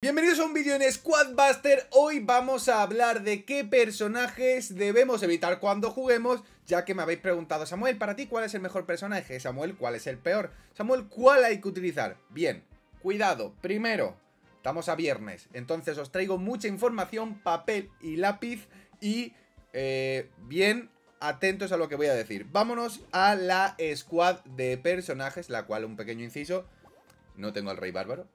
Bienvenidos a un vídeo en Squadbuster, hoy vamos a hablar de qué personajes debemos evitar cuando juguemos Ya que me habéis preguntado, Samuel, para ti cuál es el mejor personaje, Samuel, cuál es el peor Samuel, ¿cuál hay que utilizar? Bien, cuidado, primero, estamos a viernes, entonces os traigo mucha información, papel y lápiz Y eh, bien atentos a lo que voy a decir. Vámonos a la squad de personajes, la cual un pequeño inciso No tengo al rey bárbaro.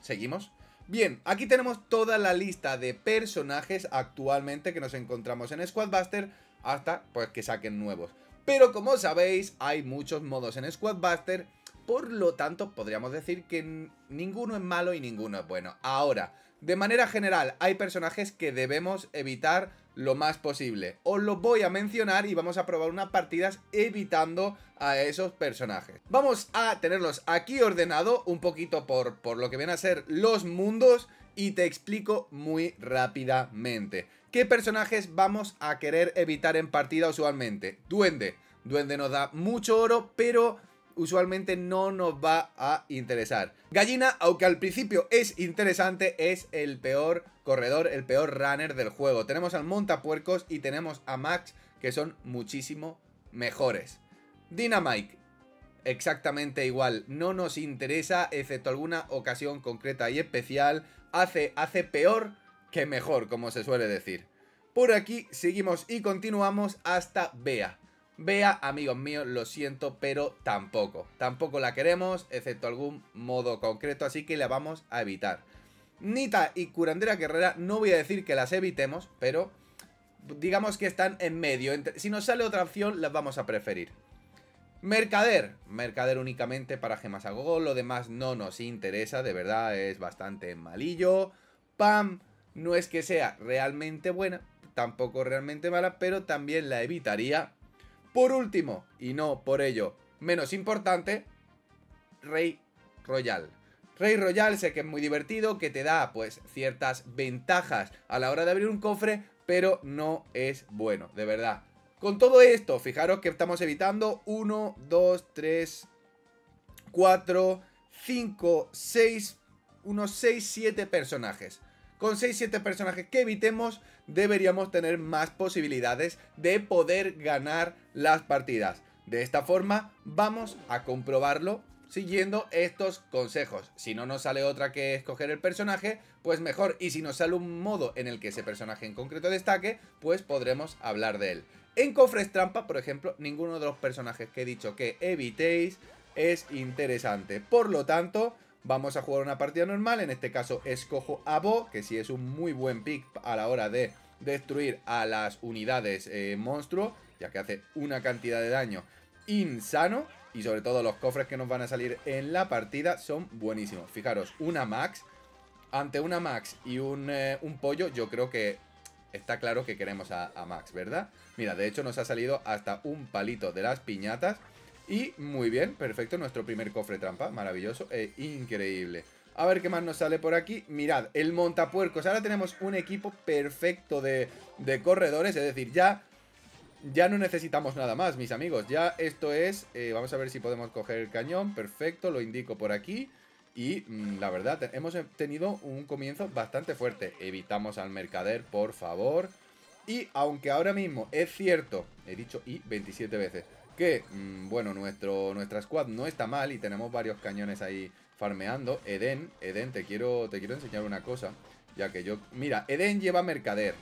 Seguimos Bien, aquí tenemos toda la lista de personajes actualmente que nos encontramos en Squadbuster hasta pues que saquen nuevos. Pero como sabéis, hay muchos modos en Squadbuster, por lo tanto podríamos decir que ninguno es malo y ninguno es bueno. Ahora, de manera general, hay personajes que debemos evitar lo más posible. Os los voy a mencionar y vamos a probar unas partidas evitando a esos personajes. Vamos a tenerlos aquí ordenado un poquito por, por lo que vienen a ser los mundos y te explico muy rápidamente. ¿Qué personajes vamos a querer evitar en partida usualmente? Duende. Duende nos da mucho oro, pero usualmente no nos va a interesar. Gallina, aunque al principio es interesante, es el peor corredor, el peor runner del juego. Tenemos al Montapuercos y tenemos a Max, que son muchísimo mejores. Dynamite, exactamente igual, no nos interesa, excepto alguna ocasión concreta y especial, hace, hace peor que mejor, como se suele decir. Por aquí seguimos y continuamos hasta Bea. Vea, amigos míos, lo siento, pero tampoco. Tampoco la queremos, excepto algún modo concreto, así que la vamos a evitar. Nita y Curandera Guerrera, no voy a decir que las evitemos, pero digamos que están en medio. Si nos sale otra opción, las vamos a preferir. Mercader. Mercader únicamente para gemas a gogo, lo demás no nos interesa, de verdad es bastante malillo. Pam, no es que sea realmente buena, tampoco realmente mala, pero también la evitaría por último, y no por ello menos importante, Rey Royal. Rey Royal sé que es muy divertido, que te da pues ciertas ventajas a la hora de abrir un cofre, pero no es bueno, de verdad. Con todo esto, fijaros que estamos evitando 1, 2, 3, 4, 5, 6, unos 6, 7 personajes. Con 6-7 personajes que evitemos, deberíamos tener más posibilidades de poder ganar las partidas. De esta forma, vamos a comprobarlo siguiendo estos consejos. Si no nos sale otra que escoger el personaje, pues mejor. Y si nos sale un modo en el que ese personaje en concreto destaque, pues podremos hablar de él. En cofres trampa, por ejemplo, ninguno de los personajes que he dicho que evitéis es interesante. Por lo tanto, Vamos a jugar una partida normal, en este caso escojo a Bo, que sí es un muy buen pick a la hora de destruir a las unidades eh, monstruo, ya que hace una cantidad de daño insano. Y sobre todo los cofres que nos van a salir en la partida son buenísimos. Fijaros, una Max, ante una Max y un, eh, pollo, yo creo que está claro que queremos a, Max, ¿verdad? Mira, de hecho nos ha salido hasta un palito de las piñatas y muy bien, perfecto, nuestro primer cofre trampa, maravilloso e increíble. A ver qué más nos sale por aquí. Mirad, el montapuercos. Ahora tenemos un equipo perfecto de, corredores. Es decir, ya, ya no necesitamos nada más, mis amigos. Ya esto es... Eh, vamos a ver si podemos coger el cañón. Perfecto, lo indico por aquí. Y mm, la verdad, hemos tenido un comienzo bastante fuerte. Evitamos al mercader, por favor. Y aunque ahora mismo es cierto, he dicho y 27 veces que, mm, bueno, nuestro, nuestra squad no está mal y tenemos varios cañones ahí farmeando. Eden, Eden, te quiero, te quiero enseñar una cosa, ya que yo... Mira, Eden lleva mercader.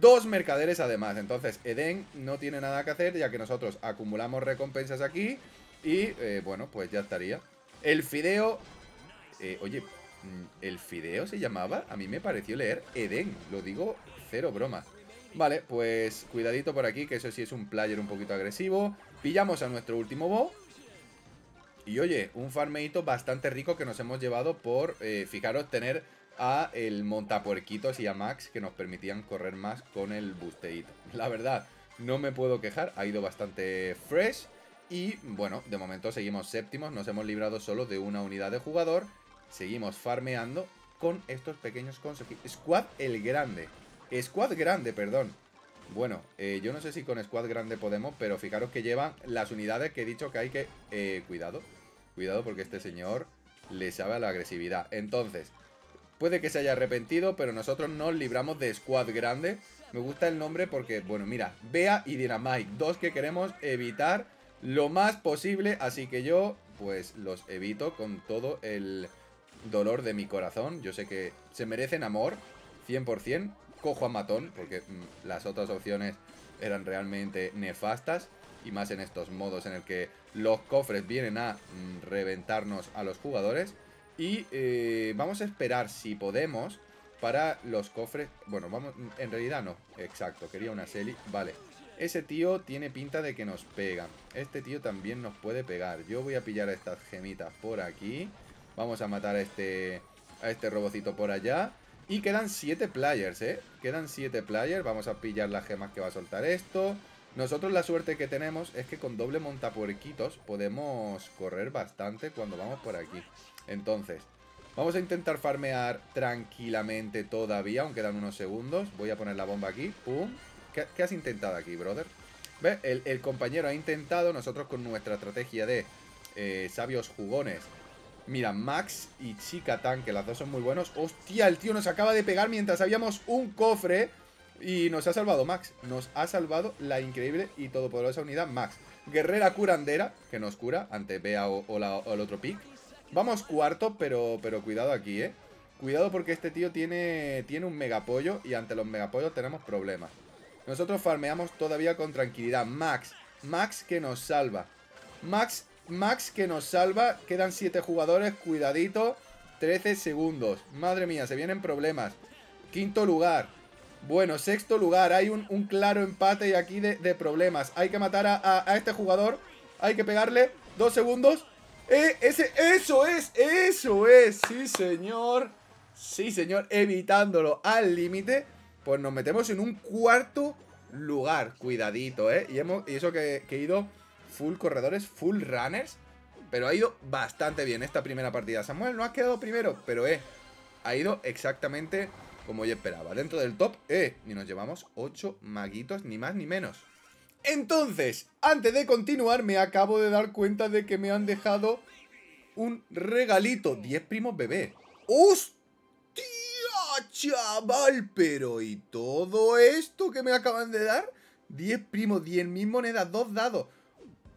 Dos mercaderes además, entonces Eden no tiene nada que hacer ya que nosotros acumulamos recompensas aquí y, eh, bueno, pues ya estaría. El fideo... Eh, oye, mm, ¿el fideo se llamaba? A mí me pareció leer Eden, lo digo cero broma. Vale, pues cuidadito por aquí, que eso sí es un player un poquito agresivo. Pillamos a nuestro último bo. Y oye, un farmeito bastante rico que nos hemos llevado por, eh, fijaros, tener a el montapuerquitos y a Max que nos permitían correr más con el busteito. La verdad, no me puedo quejar, ha ido bastante fresh. Y bueno, de momento seguimos séptimos, nos hemos librado solo de una unidad de jugador. Seguimos farmeando con estos pequeños consejos. Squad el grande. Squad grande, perdón. Bueno, eh, yo no sé si con squad grande podemos, pero fijaros que llevan las unidades que he dicho que hay que... Eh, cuidado, cuidado porque este señor le sabe a la agresividad. Entonces, Puede que se haya arrepentido, pero nosotros nos libramos de Squad Grande. Me gusta el nombre porque, bueno, mira, Bea y Dynamite, dos que queremos evitar lo más posible, así que yo, pues, los evito con todo el dolor de mi corazón. Yo sé que se merecen amor, 100%. Cojo a Matón, porque mm, las otras opciones eran realmente nefastas. Y más en estos modos en el que los cofres vienen a mm, reventarnos a los jugadores. Y eh, vamos a esperar si podemos para los cofres. Bueno, vamos. En realidad no. Exacto. Quería una Selly. Vale. Ese tío tiene pinta de que nos pega. Este tío también nos puede pegar. Yo voy a pillar estas gemitas por aquí. Vamos a matar a este, a este robocito por allá. Y quedan 7 players, ¿eh? Quedan 7 players. Vamos a pillar las gemas que va a soltar esto. Nosotros la suerte que tenemos es que con doble montapuerquitos podemos correr bastante cuando vamos por aquí. Entonces, vamos a intentar farmear tranquilamente todavía, aunque quedan unos segundos. Voy a poner la bomba aquí. ¿Qué, has intentado aquí, brother? ¿Ves? El, compañero ha intentado, nosotros con nuestra estrategia de eh, sabios jugones. Mira, Max y Chica que las dos son muy buenos. ¡Hostia! El tío nos acaba de pegar mientras habíamos un cofre. Y nos ha salvado Max. Nos ha salvado la increíble y todopoderosa unidad Max. Guerrera curandera, que nos cura ante Bea o, el otro pick. Vamos cuarto, pero, pero cuidado aquí, ¿eh? Cuidado porque este tío tiene, tiene un megapollo y ante los megapollos tenemos problemas. Nosotros farmeamos todavía con tranquilidad. Max, Max que nos salva. Max, Max que nos salva. Quedan 7 jugadores, cuidadito. 13 segundos. Madre mía, se vienen problemas. Quinto lugar. Bueno, sexto lugar. Hay un, claro empate aquí de, problemas. Hay que matar a, a este jugador. Hay que pegarle. Dos segundos. Eh, ese, eso es, eso es, sí señor. Sí señor, evitándolo al límite. Pues nos metemos en un cuarto lugar. Cuidadito, ¿eh? Y, hemos, y eso que, he ido full corredores, full runners. Pero ha ido bastante bien esta primera partida. Samuel, no ha quedado primero, pero eh, ha ido exactamente como yo esperaba. Dentro del top, eh, y nos llevamos 8 maguitos, ni más ni menos. Entonces, antes de continuar, me acabo de dar cuenta de que me han dejado un regalito. 10 primos bebé. ¡Hostia, chaval! Pero ¿y todo esto que me acaban de dar? 10 primos, 10.000 monedas, 2 dados.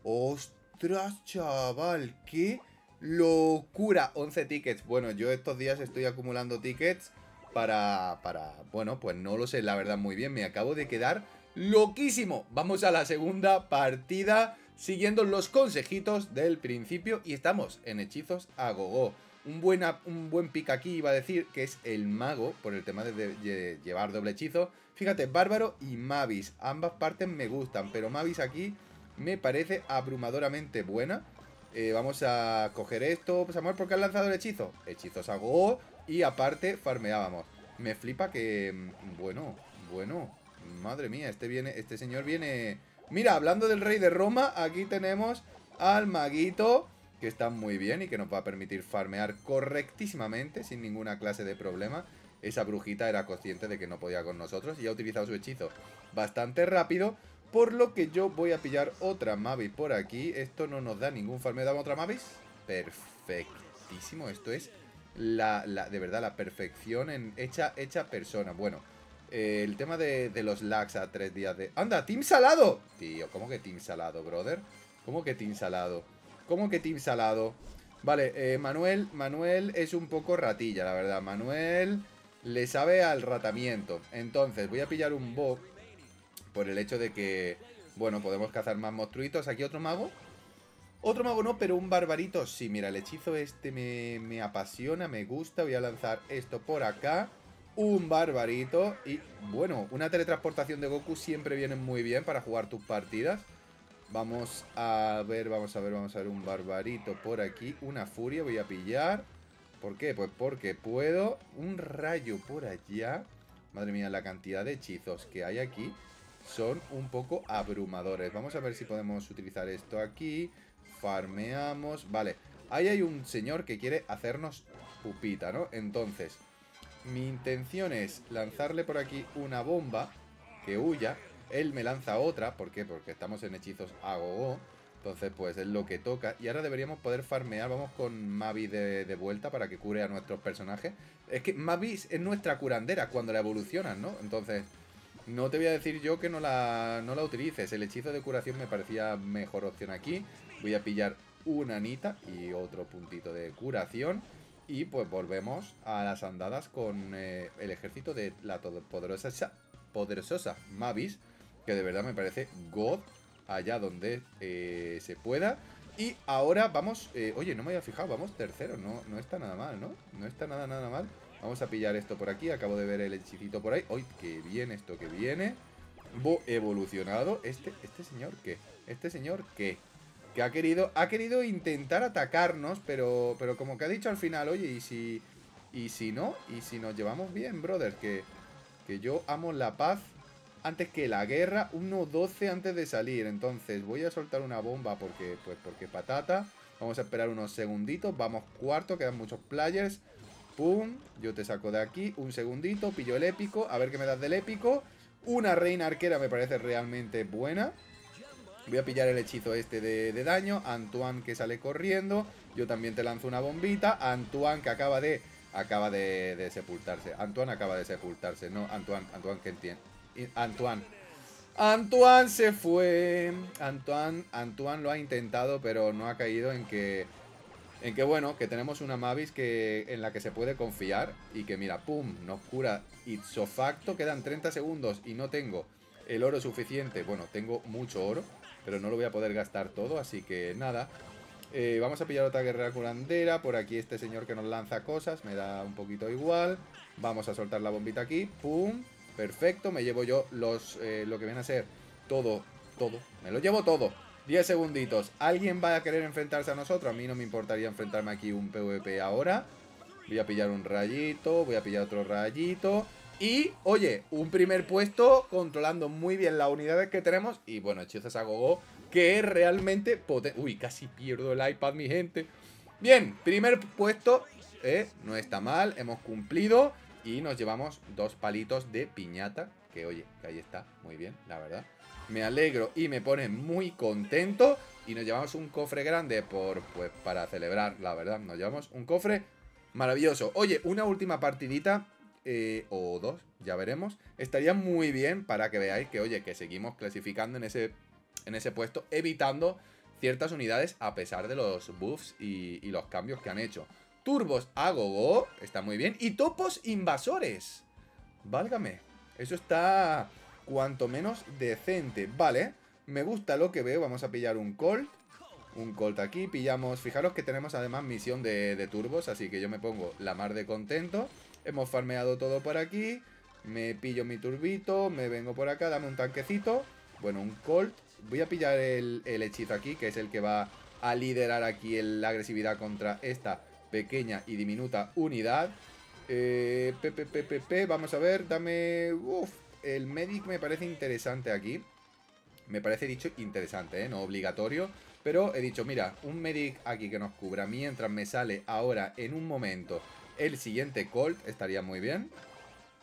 ¡Ostras, chaval! ¡Qué locura! 11 tickets. Bueno, yo estos días estoy acumulando tickets para, para... Bueno, pues no lo sé, la verdad, muy bien. Me acabo de quedar loquísimo. Vamos a la segunda partida siguiendo los consejitos del principio y estamos en hechizos a gogo. Un, buena, un buen pick aquí iba a decir que es el mago por el tema de, llevar doble hechizo. Fíjate, Bárbaro y Mavis, ambas partes me gustan, pero Mavis aquí me parece abrumadoramente buena. Eh, vamos a coger esto, pues amor, ¿por qué has lanzado el hechizo? Hechizos a gogo y aparte farmeábamos. Me flipa que, mm, bueno, bueno, Madre mía, este viene, este señor viene... Mira, hablando del rey de Roma, aquí tenemos al maguito, que está muy bien y que nos va a permitir farmear correctísimamente, sin ninguna clase de problema. Esa brujita era consciente de que no podía con nosotros y ha utilizado su hechizo bastante rápido, por lo que yo voy a pillar otra Mavis por aquí. Esto no nos da ningún farmeo. ¿Damos otra Mavis? Perfectísimo. Esto es la, la, de verdad la perfección en hecha, hecha persona. Bueno, eh, el tema de, los lags a tres días de... ¡Anda! ¡Team Salado! Tío, ¿cómo que Team Salado, brother? ¿Cómo que Team Salado? ¿Cómo que Team Salado? Vale, eh, Manuel, Manuel es un poco ratilla, la verdad. Manuel le sabe al ratamiento. Entonces, voy a pillar un bug por el hecho de que, bueno, podemos cazar más monstruitos. ¿Aquí otro mago? Otro mago no, pero un barbarito sí. Mira, el hechizo este me, me apasiona, me gusta. Voy a lanzar esto por acá un barbarito y, bueno, una teletransportación de Goku siempre viene muy bien para jugar tus partidas. Vamos a ver, vamos a ver, vamos a ver un barbarito por aquí, una furia voy a pillar. ¿Por qué? Pues porque puedo un rayo por allá. Madre mía, la cantidad de hechizos que hay aquí son un poco abrumadores. Vamos a ver si podemos utilizar esto aquí. Farmeamos. Vale, ahí hay un señor que quiere hacernos pupita, ¿no? Entonces, mi intención es lanzarle por aquí una bomba que huya. Él me lanza otra. ¿Por qué? Porque estamos en hechizos a gogo. Entonces, pues es lo que toca. Y ahora deberíamos poder farmear. Vamos con Mavis de, vuelta para que cure a nuestros personajes. Es que Mavis es nuestra curandera cuando la evolucionan, ¿no? Entonces, no te voy a decir yo que no la, no la utilices. El hechizo de curación me parecía mejor opción aquí. Voy a pillar una anita y otro puntito de curación. Y pues volvemos a las andadas con eh, el ejército de la todopoderosa poderosa Mavis. Que de verdad me parece God allá donde eh, se pueda. Y ahora vamos, eh, oye, no me había fijado, vamos tercero, no, no está nada mal, ¿no? No está nada, nada mal. Vamos a pillar esto por aquí, acabo de ver el hechicito por ahí. ¡Uy, qué bien esto que viene! Bo evolucionado. ¿Este, este señor qué? ¿Este señor qué? Que ha querido, ha querido intentar atacarnos, pero, pero como que ha dicho al final, oye, ¿y si, y si no? ¿Y si nos llevamos bien, brother? Que, que yo amo la paz antes que la guerra, 1-12 antes de salir. Entonces voy a soltar una bomba porque, pues, porque patata. Vamos a esperar unos segunditos. Vamos cuarto, quedan muchos players. Pum, yo te saco de aquí. Un segundito, pillo el épico. A ver qué me das del épico. Una reina arquera me parece realmente buena. Voy a pillar el hechizo este de, daño. Antoine que sale corriendo. Yo también te lanzo una bombita. Antoine que acaba de... Acaba de, de sepultarse. Antoine acaba de sepultarse. No, Antoine, Antoine que entiende. Antoine. Antoine se fue. Antoine, Antoine lo ha intentado, pero no ha caído en que. En que bueno, que tenemos una Mavis que, en la que se puede confiar. Y que mira, pum, nos cura ipso facto. Quedan 30 segundos y no tengo el oro suficiente. Bueno, tengo mucho oro, pero no lo voy a poder gastar todo. Así que nada. Eh, vamos a pillar otra guerrera curandera. Por aquí este señor que nos lanza cosas. Me da un poquito igual. Vamos a soltar la bombita aquí. Pum. Perfecto, me llevo yo los eh, lo que viene a ser todo, todo. Me lo llevo todo. 10 segunditos. ¿Alguien va a querer enfrentarse a nosotros? A mí no me importaría enfrentarme aquí un PvP ahora. Voy a pillar un rayito, voy a pillar otro rayito. Y, oye, un primer puesto controlando muy bien las unidades que tenemos. Y bueno, hechizos a gogo, que es realmente potente. Uy, casi pierdo el iPad, mi gente. Bien, primer puesto. Eh, no está mal, hemos cumplido. Y nos llevamos dos palitos de piñata. Que oye, que ahí está, muy bien, la verdad. Me alegro y me pone muy contento. Y nos llevamos un cofre grande por, pues, para celebrar, la verdad. Nos llevamos un cofre maravilloso. Oye, una última partidita. Eh, o dos, ya veremos. Estaría muy bien para que veáis que, oye, que seguimos clasificando en ese, en ese puesto. Evitando ciertas unidades a pesar de los buffs y, los cambios que han hecho. Turbos a gogo, está muy bien. Y topos invasores. Válgame, eso está cuanto menos decente. Vale, me gusta lo que veo. Vamos a pillar un Colt. Un Colt aquí, pillamos... Fijaros que tenemos además misión de, de turbos, así que yo me pongo la mar de contento. Hemos farmeado todo por aquí. Me pillo mi turbito, me vengo por acá, dame un tanquecito. Bueno, un Colt. Voy a pillar el, hechizo aquí, que es el que va a liderar aquí la agresividad contra esta pequeña y diminuta unidad. Eh, vamos a ver, dame... Uf, el medic me parece interesante aquí. Me parece dicho interesante, ¿eh? no obligatorio. Pero he dicho, mira, un medic aquí que nos cubra mientras me sale ahora en un momento el siguiente Colt, estaría muy bien.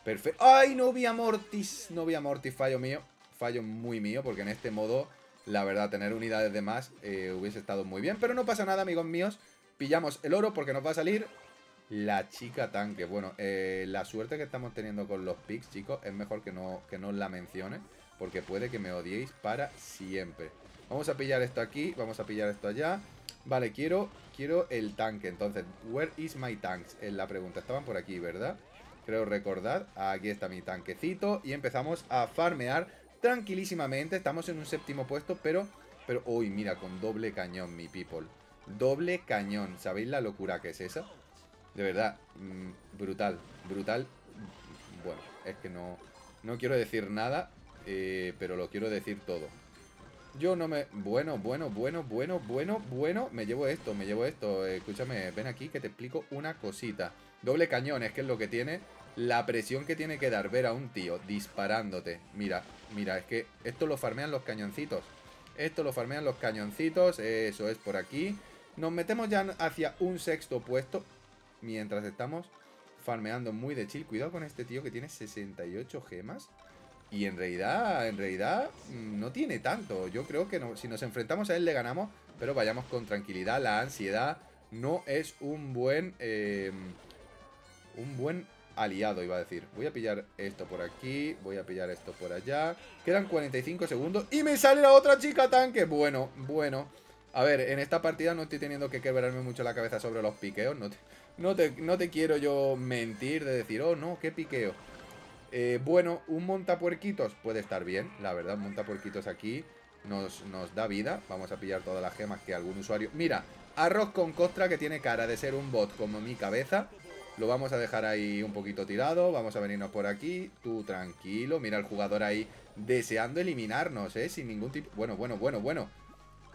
Perfecto. ¡Ay, no vi a Mortis! No vi a Mortis, fallo mío. Fallo muy mío, porque en este modo, la verdad, tener unidades de más eh, hubiese estado muy bien. Pero no pasa nada, amigos míos. Pillamos el oro porque nos va a salir la chica tanque. Bueno, eh, la suerte que estamos teniendo con los picks, chicos, es mejor que no, que no la mencione. Porque puede que me odiéis para siempre. Vamos a pillar esto aquí, vamos a pillar esto allá. Vale, quiero, quiero el tanque. Entonces, where is my tanks? Es la pregunta. Estaban por aquí, ¿verdad? Creo recordar. Aquí está mi tanquecito. Y empezamos a farmear tranquilísimamente. Estamos en un séptimo puesto, pero... Pero, uy, mira, con doble cañón, mi people. Doble cañón. ¿Sabéis la locura que es esa? De verdad, mm, brutal, brutal. Bueno, es que no, no quiero decir nada, eh, pero lo quiero decir todo. Yo no me... Bueno, bueno, bueno, bueno, bueno, bueno. Me llevo esto, me llevo esto. escúchame, ven aquí que te explico una cosita. Doble cañón, es que es lo que tiene... La presión que tiene que dar ver a un tío disparándote. Mira, mira, es que esto lo farmean los cañoncitos. Esto lo farmean los cañoncitos. Eso es por aquí. Nos metemos ya hacia un sexto puesto. Mientras estamos farmeando muy de chill. Cuidado con este tío que tiene 68 gemas. Y en realidad, en realidad, mm, no tiene tanto. Yo creo que si nos enfrentamos a él le ganamos, pero vayamos con tranquilidad. La ansiedad no es un buen... Em, un buen aliado, iba a decir. Voy a pillar esto por aquí, voy a pillar esto por allá. Quedan 45 segundos y me sale la otra chica tanque. Bueno, bueno. A ver, en esta partida no estoy teniendo que quebrarme mucho la cabeza sobre los piqueos. No te, no te, no te quiero yo mentir de decir, oh no, qué piqueo. Eh, bueno, un montapuerquitos puede estar bien, la verdad, un montapuerquitos aquí nos, nos da vida. Vamos a pillar todas las gemas que algún usuario... Mira, arroz con costra que tiene cara de ser un bot como mi cabeza. Lo vamos a dejar ahí un poquito tirado. Vamos a venirnos por aquí. Tú tranquilo. Mira el jugador ahí deseando eliminarnos, ¿eh? Sin ningún tipo... Bueno, bueno, bueno, bueno.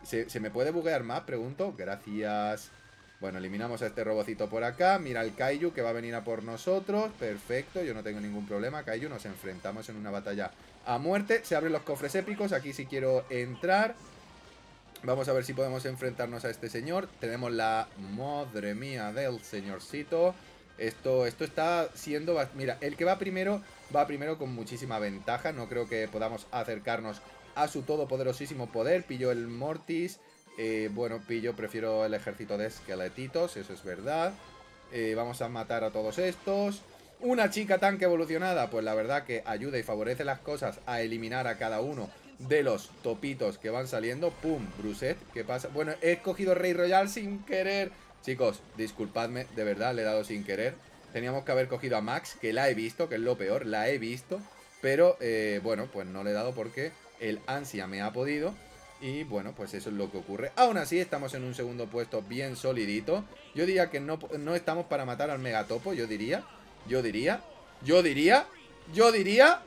¿Se, ¿Se, me puede buguear más? Pregunto. Gracias. Bueno, eliminamos a este robocito por acá. Mira el Kaiju que va a venir a por nosotros. Perfecto, yo no tengo ningún problema. Kaiju, nos enfrentamos en una batalla a muerte. Se abren los cofres épicos. Aquí sí quiero entrar. Vamos a ver si podemos enfrentarnos a este señor. Tenemos la... Madre mía del señorcito. Esto, esto está siendo... Mira, el que va primero, va primero con muchísima ventaja. No creo que podamos acercarnos a su todopoderosísimo poder. Pilló el Mortis. Eh, bueno, pillo, prefiero el ejército de esqueletitos, eso es verdad. Eh, vamos a matar a todos estos. Una chica tanque evolucionada, pues la verdad que ayuda y favorece las cosas a eliminar a cada uno de los topitos que van saliendo. ¡Pum! Bruset, ¿qué pasa? Bueno, he escogido Rey Royal sin querer. Chicos, disculpadme, de verdad, le he dado sin querer. Teníamos que haber cogido a Max, que la he visto, que es lo peor, la he visto. Pero, eh, bueno, pues no le he dado porque el ansia me ha podido. Y bueno, pues eso es lo que ocurre. Aún así, estamos en un segundo puesto bien solidito. Yo diría que no, no estamos para matar al megatopo, yo diría. Yo diría. Yo diría. Yo diría.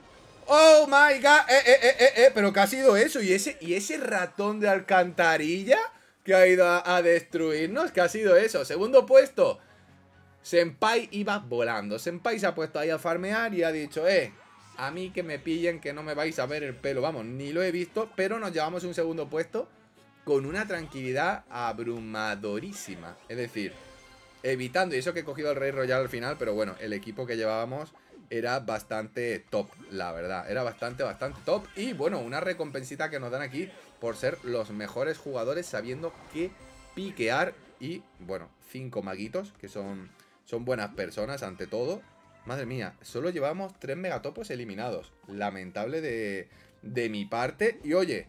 ¡Oh, my God! Eh, eh, eh, eh, eh. Pero ¿qué ha sido eso? ¿Y ese, ¿Y ese ratón de alcantarilla que ha ido a, a destruirnos? ¿Qué ha sido eso? Segundo puesto. Senpai iba volando. Senpai se ha puesto ahí a farmear y ha dicho, eh, a mí que me pillen que no me vais a ver el pelo. Vamos, ni lo he visto, pero nos llevamos un segundo puesto con una tranquilidad abrumadorísima. Es decir, evitando, y eso que he cogido el Rey Royal al final, pero bueno, el equipo que llevábamos era bastante top, la verdad. Era bastante, bastante top. Y bueno, una recompensita que nos dan aquí por ser los mejores jugadores sabiendo qué piquear. Y bueno, cinco maguitos que son, son buenas personas ante todo. Madre mía, solo llevamos tres megatopos eliminados. Lamentable de, de mi parte. Y oye,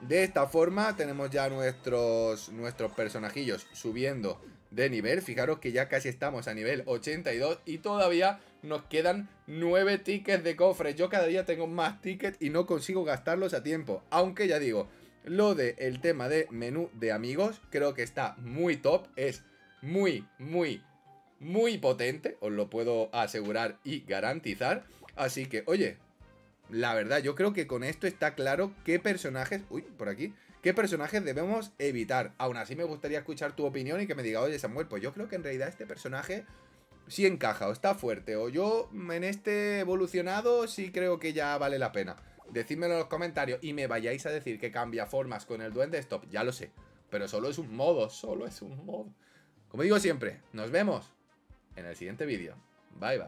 de esta forma tenemos ya nuestros, nuestros personajillos subiendo de nivel. Fijaros que ya casi estamos a nivel 82 y todavía nos quedan 9 tickets de cofres. Yo cada día tengo más tickets y no consigo gastarlos a tiempo. Aunque ya digo, lo de el tema de menú de amigos creo que está muy top. Es muy, muy, muy potente, os lo puedo asegurar y garantizar. Así que, oye, la verdad, yo creo que con esto está claro qué personajes... Uy, por aquí. ¿Qué personajes debemos evitar? Aún así me gustaría escuchar tu opinión y que me diga, oye Samuel, pues yo creo que en realidad este personaje sí encaja o está fuerte. O yo en este evolucionado sí creo que ya vale la pena. Decídmelo en los comentarios y me vayáis a decir que cambia formas con el duende stop. Ya lo sé. Pero solo es un modo, solo es un modo. Como digo siempre, nos vemos en el siguiente vídeo. Bye bye.